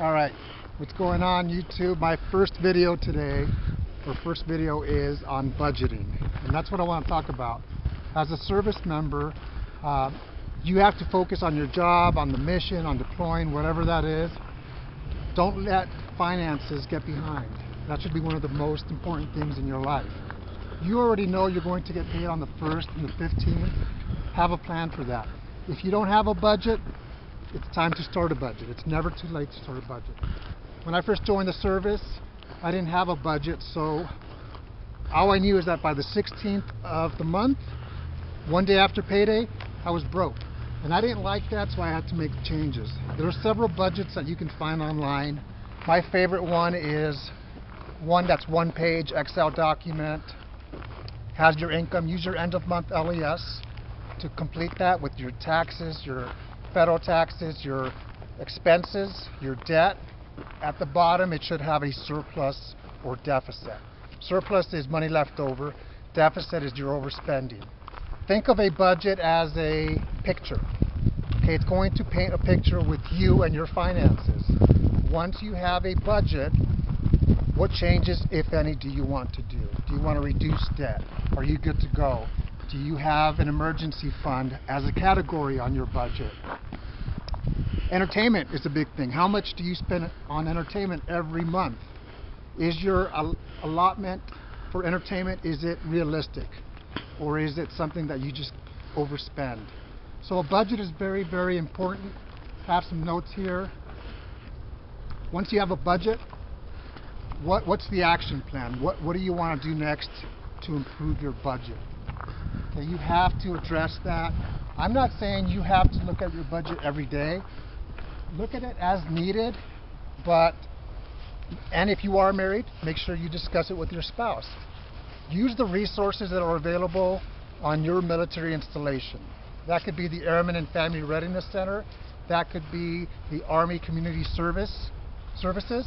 All right, what's going on YouTube? My first video today, or first video is on budgeting, and that's what I want to talk about. As a service member, uh, you have to focus on your job, on the mission, on deploying, whatever that is. Don't let finances get behind. That should be one of the most important things in your life. You already know you're going to get paid on the 1st and the 15th. Have a plan for that. If you don't have a budget, it's time to start a budget. It's never too late to start a budget. When I first joined the service, I didn't have a budget, so all I knew is that by the 16th of the month, one day after payday, I was broke. And I didn't like that, so I had to make changes. There are several budgets that you can find online. My favorite one is one that's one page Excel document, has your income, use your end of month LES to complete that with your taxes, your federal taxes, your expenses, your debt. At the bottom, it should have a surplus or deficit. Surplus is money left over. Deficit is your overspending. Think of a budget as a picture. Okay, it's going to paint a picture with you and your finances. Once you have a budget, what changes, if any, do you want to do? Do you want to reduce debt? Are you good to go? Do you have an emergency fund as a category on your budget? Entertainment is a big thing. How much do you spend on entertainment every month? Is your allotment for entertainment is it realistic or is it something that you just overspend? So a budget is very very important. Have some notes here. Once you have a budget, what what's the action plan? What what do you want to do next to improve your budget? Okay, you have to address that. I'm not saying you have to look at your budget every day. Look at it as needed, but and if you are married, make sure you discuss it with your spouse. Use the resources that are available on your military installation. That could be the Airmen and Family Readiness Center. That could be the Army Community Service Services.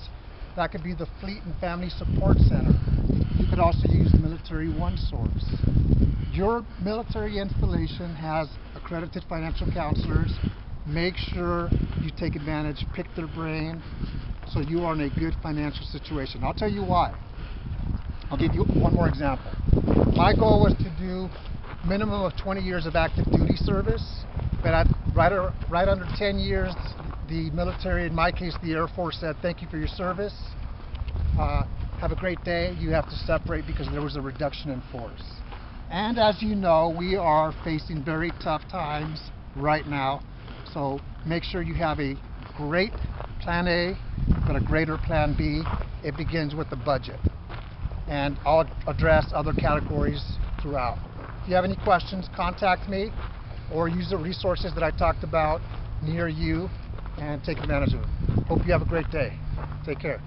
That could be the Fleet and Family Support Center. You could also use Military One Source. Your military installation has accredited financial counselors. Make sure you take advantage, pick their brain, so you are in a good financial situation. I'll tell you why. I'll give you one more example. My goal was to do minimum of 20 years of active duty service, but at right, right under 10 years, the military, in my case the Air Force, said thank you for your service. Uh, have a great day. You have to separate because there was a reduction in force. And as you know, we are facing very tough times right now. So make sure you have a great plan A, but a greater plan B. It begins with the budget. And I'll address other categories throughout. If you have any questions, contact me or use the resources that I talked about near you and take advantage of them. Hope you have a great day. Take care.